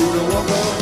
do the walk